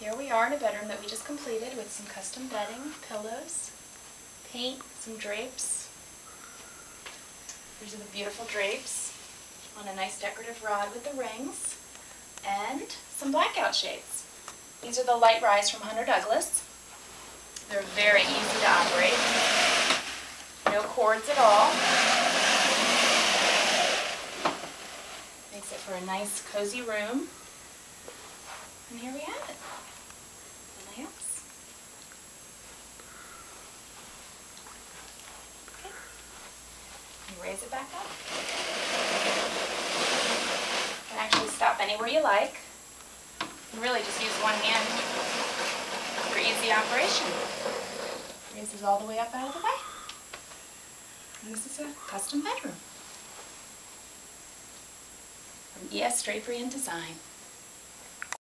Here we are in a bedroom that we just completed with some custom bedding, pillows, paint, some drapes. These are the beautiful drapes on a nice decorative rod with the rings and some blackout shades. These are the LiteRise from Hunter Douglas. They're very easy to operate. No cords at all. Makes it for a nice cozy room. And here we have it. The lamps. Okay. You raise it back up. You can actually stop anywhere you like. And really just use one hand for easy operation. Raises all the way up out of the way. And this is a custom bedroom from ES Drapery and Design.